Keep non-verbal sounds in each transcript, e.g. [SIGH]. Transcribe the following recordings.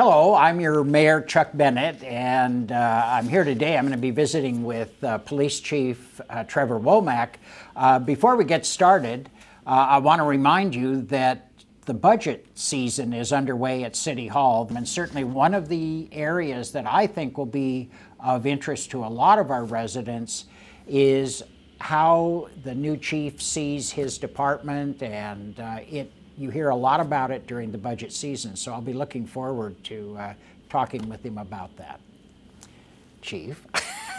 Hello, I'm your Mayor Chuck Bennett, and uh, I'm here today. I'm going to be visiting with uh, Police Chief uh, Trevor Womack. Uh, before we get started, uh, I want to remind you that the budget season is underway at City Hall, and certainly one of the areas that I think will be of interest to a lot of our residents is how the new chief sees his department, and uh, it you hear a lot about it during the budget season, so I'll be looking forward to uh, talking with him about that. Chief.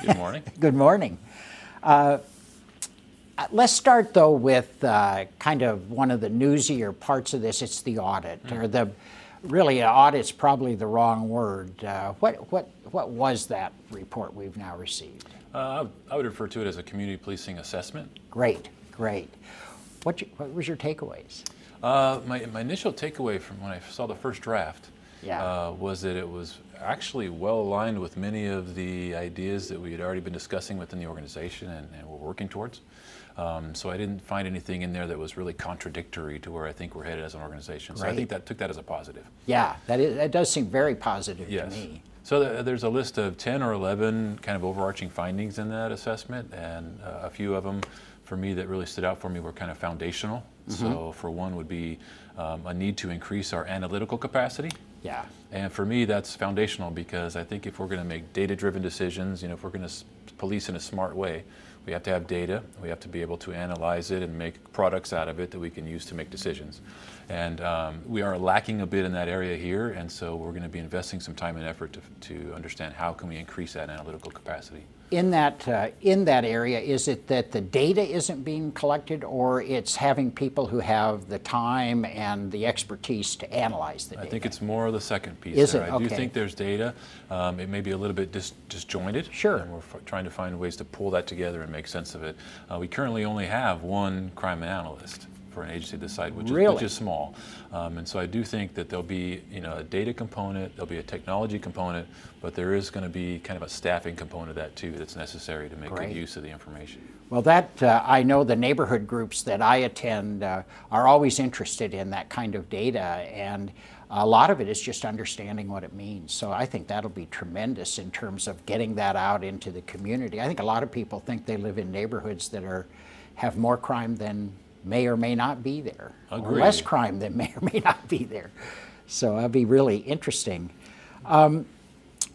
Good morning. [LAUGHS] Good morning. Uh, let's start though with uh, kind of one of the newsier parts of this. It's the audit, mm. or the really audit's probably the wrong word. Uh, what what what was that report we've now received? Uh, I would refer to it as a community policing assessment. Great, great. What, you, what was your takeaways? Uh, my, my initial takeaway from when I saw the first draft yeah. uh, was that it was actually well aligned with many of the ideas that we had already been discussing within the organization and, and we're working towards. Um, so I didn't find anything in there that was really contradictory to where I think we're headed as an organization. So. I think that took that as a positive. Yeah, that, is, that does seem very positive yes. to me. So there's a list of 10 or 11 kind of overarching findings in that assessment, and uh, a few of them for me that really stood out for me were kind of foundational. Mm -hmm. So for one would be um, a need to increase our analytical capacity. Yeah. And for me, that's foundational because I think if we're going to make data-driven decisions, you know, if we're going to police in a smart way, we have to have data. We have to be able to analyze it and make products out of it that we can use to make decisions. And um, we are lacking a bit in that area here, and so we're going to be investing some time and effort to, to understand how can we increase that analytical capacity in that uh, in that area is it that the data isn't being collected or it's having people who have the time and the expertise to analyze the data? I think it's more of the second piece. Is there. it? I okay. do think there's data. Um, it may be a little bit dis disjointed. Sure. And we're trying to find ways to pull that together and make sense of it. Uh, we currently only have one crime analyst for an agency this size, which, really? is, which is small. Um, and so I do think that there'll be you know, a data component, there'll be a technology component, but there is going to be kind of a staffing component of that too that's necessary to make Great. good use of the information. Well, that uh, I know the neighborhood groups that I attend uh, are always interested in that kind of data, and a lot of it is just understanding what it means. So I think that'll be tremendous in terms of getting that out into the community. I think a lot of people think they live in neighborhoods that are have more crime than may or may not be there, Agreed. or less crime that may or may not be there. So that'd be really interesting. Um,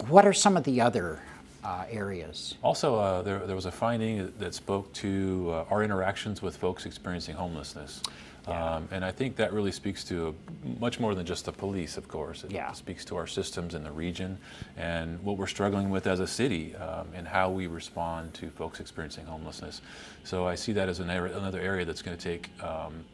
what are some of the other uh, areas? Also, uh, there, there was a finding that spoke to uh, our interactions with folks experiencing homelessness. Yeah. Um, and I think that really speaks to a, much more than just the police, of course. It yeah. speaks to our systems in the region and what we're struggling with as a city um, and how we respond to folks experiencing homelessness. So I see that as an another area that's going to take um,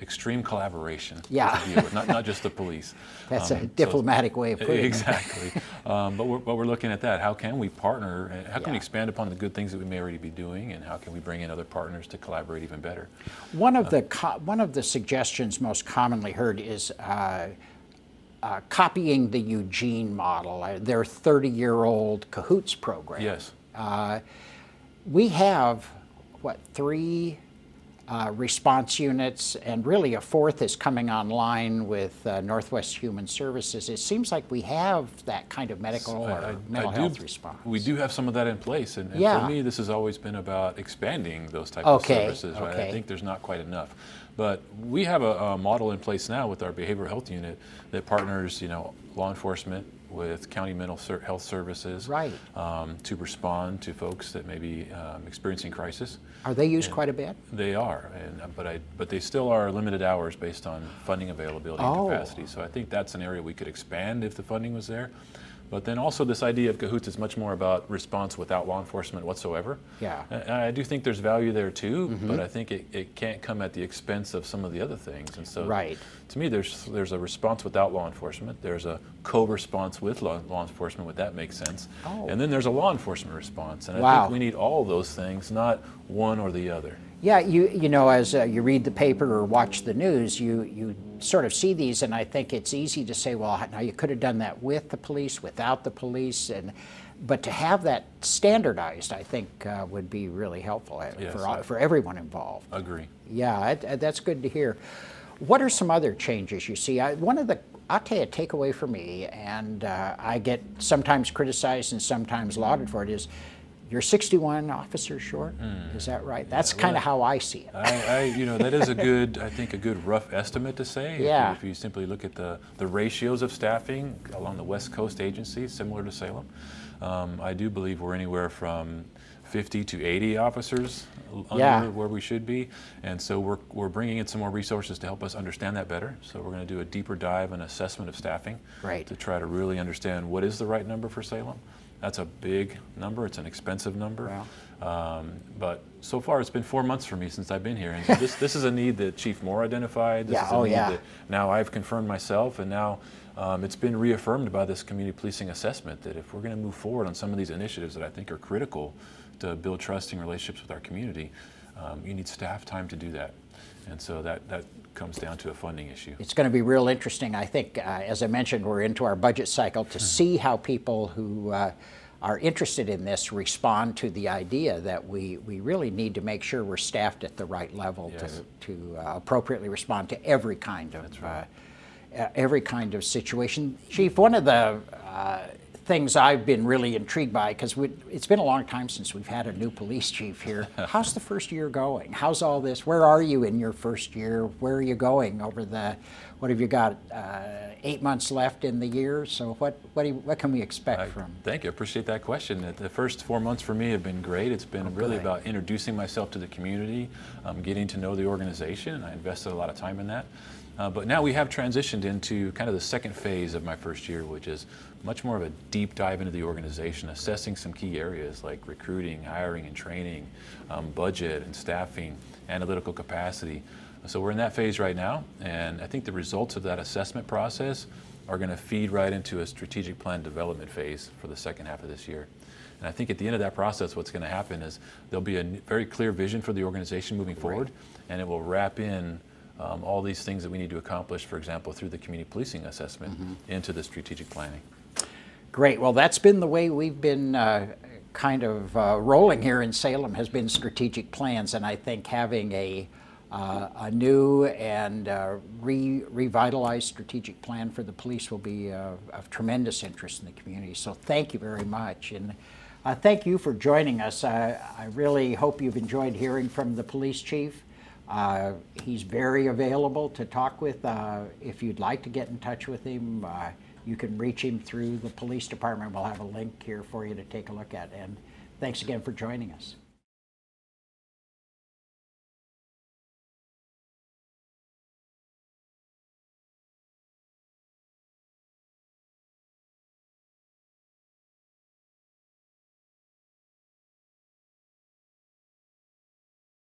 extreme collaboration. Yeah. not, not just the police. [LAUGHS] That's um, a diplomatic so, way of putting it. Exactly. [LAUGHS] um, but, we're, but we're looking at that. How can we partner? How can yeah. we expand upon the good things that we may already be doing? And how can we bring in other partners to collaborate even better? One of, uh, the, one of the suggestions most commonly heard is uh, uh, copying the Eugene model, uh, their 30-year-old CAHOOTS program. Yes. Uh, we have, what, three uh, response units, and really a fourth is coming online with uh, Northwest Human Services. It seems like we have that kind of medical or I, mental I health do, response. We do have some of that in place, and, and yeah. for me, this has always been about expanding those types okay. of services. Right? Okay. I think there's not quite enough, but we have a, a model in place now with our behavioral health unit that partners, you know, law enforcement, with county mental health services right. um, to respond to folks that may be um, experiencing crisis. Are they used and quite a bit? They are, and, uh, but I but they still are limited hours based on funding availability oh. and capacity. So I think that's an area we could expand if the funding was there. But then also this idea of CAHOOTS is much more about response without law enforcement whatsoever. Yeah. And I do think there's value there too, mm -hmm. but I think it, it can't come at the expense of some of the other things. And so right. to me, there's there's a response without law enforcement. There's a co-response with law, law enforcement, would that make sense? Oh. And then there's a law enforcement response. And I wow. think we need all those things, not one or the other. Yeah, you you know, as uh, you read the paper or watch the news, you you sort of see these, and I think it's easy to say, well, now you could have done that with the police, without the police, and but to have that standardized, I think, uh, would be really helpful uh, yes, for for everyone involved. Agree. Yeah, that's good to hear. What are some other changes you see? I, one of the I'll tell you, a takeaway for me, and uh, I get sometimes criticized and sometimes lauded for it, is you're 61 officers short. Is that right? That's kind of how I see it. I, I, you know, that is a good, I think, a good rough estimate to say. If you- Yeah. If you, simply look at the, the ratios of staffing along the West Coast agencies, similar to Salem, um, I do believe we're anywhere from 50 to 80 officers under Yeah. where we should be. And so we're, we're bringing in some more resources to help us understand that better. So we're going to do a deeper dive and assessment of staffing Great. to try to really understand what is the right number for Salem. That's a big number. It's an expensive number. Um, but so far, it's been four months for me since I've been here, and so this this is a need that Chief Moore identified. This Yeah, is a oh, need yeah. that now I've confirmed myself, and now um, it's been reaffirmed by this community policing assessment that if we're going to move forward on some of these initiatives that I think are critical to build trusting relationships with our community, um, you need staff time to do that, and so that that comes down to a funding issue. It's going to be real interesting. I think, uh, as I mentioned, we're into our budget cycle to see how people who uh, are interested in this respond to the idea that we, we really need to make sure we're staffed at the right level Yes. to, to uh, appropriately respond to every kind of uh, uh, every kind of situation. Chief, one of the uh, things I've been really intrigued by, because it's been a long time since we've had a new police chief here. [LAUGHS] How's the first year going? How's all this? Where are you in your first year? Where are you going over the? What have you got? Uh, eight months left in the year. So what what do you, what can we expect I- from? Thank you. I appreciate that question. The- first four months for me have been great. It's been really good. about introducing myself to the community, um, getting to know the organization, and I invested a lot of time in that. Uh, but now we have transitioned into kind of the second phase of my first year, which is much more of a deep dive into the organization, assessing some key areas like recruiting, hiring, and training, um, budget and staffing, analytical capacity. So we're in that phase right now, and I think the results of that assessment process are going to feed right into a strategic plan development phase for the second half of this year. And I think at the end of that process, what's going to happen is there'll be a very clear vision for the organization moving forward, and it will wrap in um, all these things that we need to accomplish, for example, through the community policing assessment into the strategic planning. Great. Well, that's been the way we've been uh, kind of uh, rolling here in Salem has been strategic plans, and I think having a uh, a new and uh, re- revitalized strategic plan for the police will be uh, of tremendous interest in the community. So thank you very much, and uh, thank you for joining us. I, I really hope you've enjoyed hearing from the police chief. Uh, he's very available to talk with. Uh, if you'd like to get in touch with him, uh, you can reach him through the police department. We'll have a link here for you to take a look at. And thanks again for joining us.